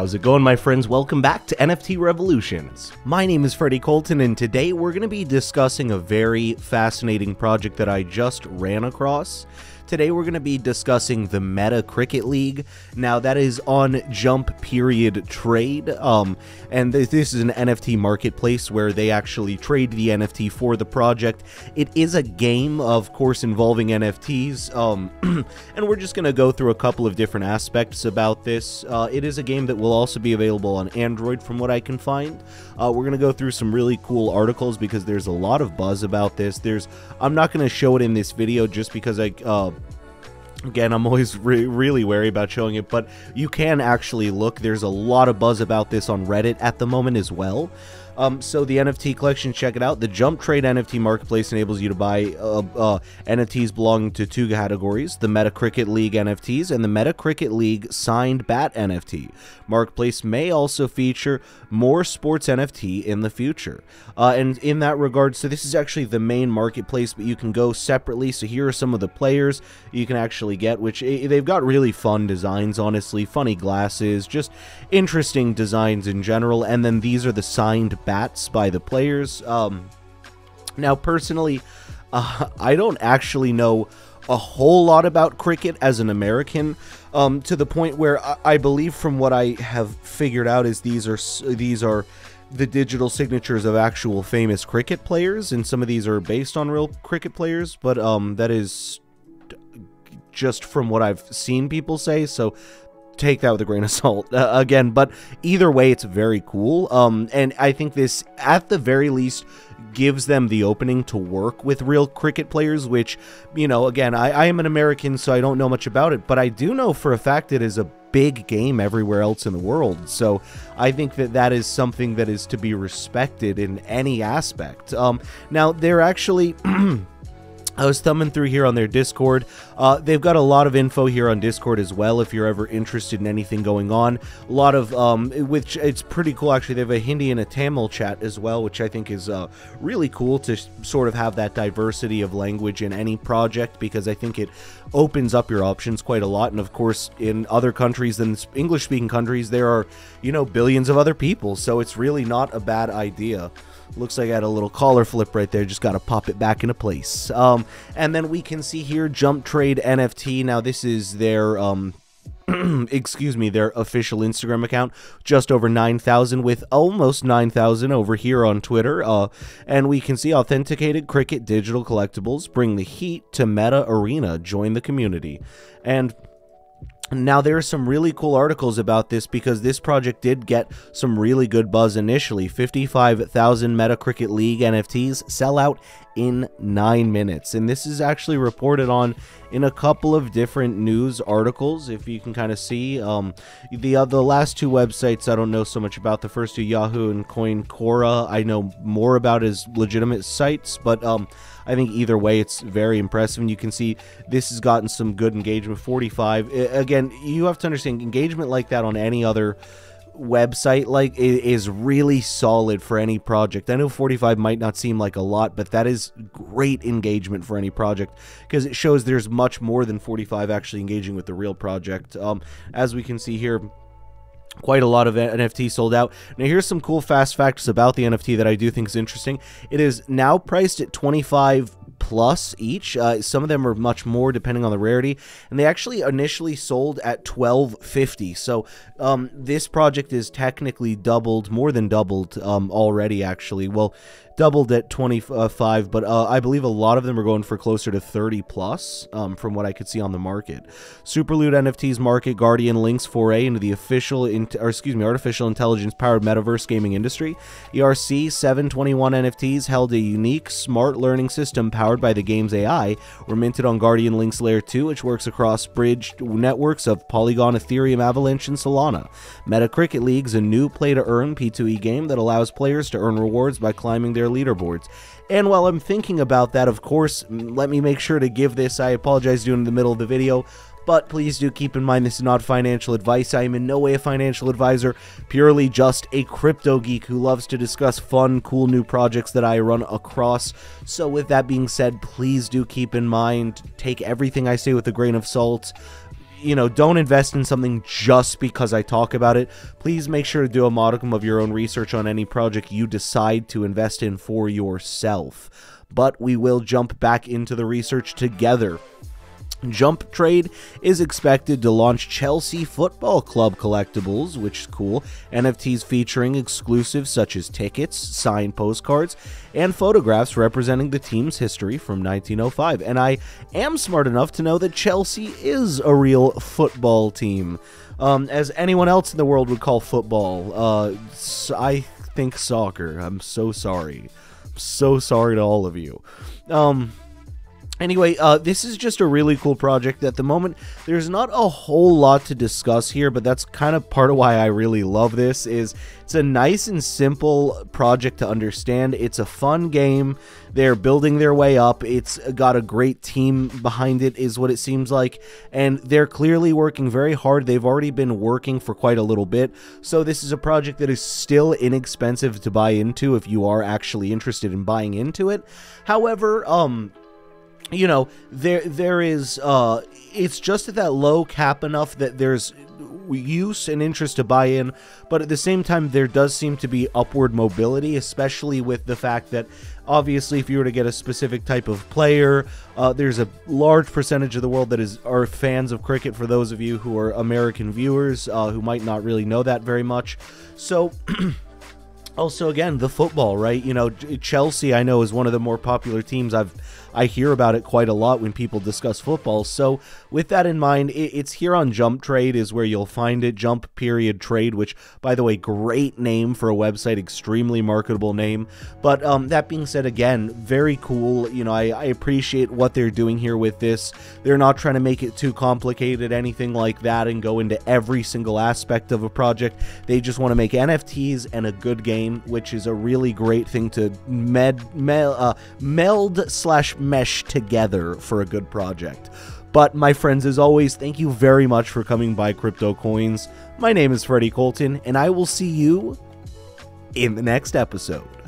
How's it going, my friends? Welcome back to NFT Revolutions. My name is Freddie Colton, and today we're going to be discussing a very fascinating project that I just ran across. Today we're going to be discussing the Meta Cricket League. Now that is on Jump Period Trade, um, and th this is an NFT marketplace where they actually trade the NFT for the project. It is a game, of course, involving NFTs, um, and we're just going to go through a couple of different aspects about this. Uh, it is a game that will also be available on Android, from what I can find. Uh, we're going to go through some really cool articles because there's a lot of buzz about this. There's, I'm not going to show it in this video just because I. Uh, Again, I'm always re really wary about showing it, but you can actually look. There's a lot of buzz about this on Reddit at the moment as well. Um, so the NFT collection, check it out. The Jump Trade NFT marketplace enables you to buy uh, uh, NFTs belonging to two categories: the Meta Cricket League NFTs and the Meta Cricket League signed bat NFT. Marketplace may also feature more sports NFT in the future. Uh, and in that regard, so this is actually the main marketplace, but you can go separately. So here are some of the players you can actually get, which eh, they've got really fun designs, honestly, funny glasses, just interesting designs in general. And then these are the signed bats by the players. Um, now, personally, uh, I don't actually know a whole lot about cricket as an American, um, to the point where I, I, believe, from what I have figured out, is these are these are the digital signatures of actual famous cricket players, and some of these are based on real cricket players. But um, that is just from what I've seen people say. So take that with a grain of salt uh, again but either way it's very cool um and i think this at the very least gives them the opening to work with real cricket players which you know again i, I am an american so i don't know much about it but i do know for a fact it is a big game everywhere else in the world so i think that that is something that is to be respected in any aspect. Um now they're actually I was thumbing through here on their Discord. Uh, they've got a lot of info here on Discord as well if you're ever interested in anything going on. A lot of, um, which it's pretty cool actually. They have a Hindi and a Tamil chat as well, which I think is uh, really cool to sort of have that diversity of language in any project because I think it opens up your options quite a lot. And of course, in other countries than English speaking countries, there are, you know, billions of other people. So it's really not a bad idea. Looks like I had a little collar flip right there. Just got to pop it back into place. Um, and then we can see here Jump Trade NFT. Now this is their um, excuse me, their official Instagram account, just over 9,000 with almost 9,000 over here on Twitter. Uh, and we can see authenticated Cricket digital collectibles bring the heat to Meta Arena. Join the community. And now, there are some really cool articles about this because this project did get some really good buzz initially. 55,000 Meta Cricket League NFTs sell out in nine minutes. And this is actually reported on in a couple of different news articles, if you can kind of see. Um, the, uh, the last two websites I don't know so much about. The first two, Yahoo and CoinQuora, I know more about as legitimate sites, but um, I think either way, it's very impressive. And you can see this has gotten some good engagement. 45. Again, you have to understand engagement like that on any other website like is really solid for any project. I know 45 might not seem like a lot, but that is great engagement for any project because it shows there's much more than 45 actually engaging with the real project. Um, as we can see here, quite a lot of NFT sold out. Now here's some cool fast facts about the NFT that I do think is interesting. It is now priced at 25 plus each. Uh, some of them are much more depending on the rarity, and they actually initially sold at 1250. So um, this project is technically doubled, more than doubled um, already. Actually, well, doubled at 25, but uh, I believe a lot of them are going for closer to 30 plus um, from what I could see on the market. Superloot NFTs market GuardianLink's foray into the official, or excuse me, artificial intelligence powered metaverse gaming industry. ERC 721 NFTs held a unique smart learning system powered by the game's AI, were minted on GuardianLink's Layer 2, which works across bridged networks of Polygon, Ethereum, Avalanche, and Solana. Meta Cricket League's a new play to earn P2E game that allows players to earn rewards by climbing their leaderboards. And while I'm thinking about that, of course, let me make sure to give this, I apologize doing in the middle of the video, but please do keep in mind this is not financial advice. I am in no way a financial advisor, purely just a crypto geek who loves to discuss fun, cool new projects that I run across. So with that being said, please do keep in mind, take everything I say with a grain of salt you know, don't invest in something just because I talk about it. Please make sure to do a modicum of your own research on any project you decide to invest in for yourself. But we will jump back into the research together. Jump Trade is expected to launch Chelsea Football Club collectibles, which is cool. NFTs featuring exclusives such as tickets, signed postcards, and photographs representing the team's history from 1905. And I am smart enough to know that Chelsea is a real football team. Um, as anyone else in the world would call football, uh, I think soccer. I'm so sorry. I'm so sorry to all of you. Um, Anyway, uh, this is just a really cool project. At the moment, there's not a whole lot to discuss here, but that's kind of part of why I really love this. Is it's a nice and simple project to understand. It's a fun game. They're building their way up. It's got a great team behind it, is what it seems like, and they're clearly working very hard. They've already been working for quite a little bit, so this is a project that is still inexpensive to buy into if you are actually interested in buying into it. However, um you know there there is uh it's just at that low cap enough that there's use and interest to buy in but at the same time there does seem to be upward mobility especially with the fact that obviously if you were to get a specific type of player uh, there's a large percentage of the world that is are fans of cricket for those of you who are american viewers uh, who might not really know that very much. So also again the football right you know chelsea i know is one of the more popular teams i've I hear about it quite a lot when people discuss football. So with that in mind, it's here on Jump Trade is where you'll find it. Jump period trade, which by the way, great name for a website, extremely marketable name. But um, that being said, again, very cool. You know, I, I appreciate what they're doing here with this. They're not trying to make it too complicated, anything like that, and go into every single aspect of a project. They just want to make NFTs and a good game, which is a really great thing to med, mel, uh, meld slash mesh together for a good project. But my friends, as always, thank you very much for coming by Crypto Coins. My name is Freddie Colton, and I will see you in the next episode.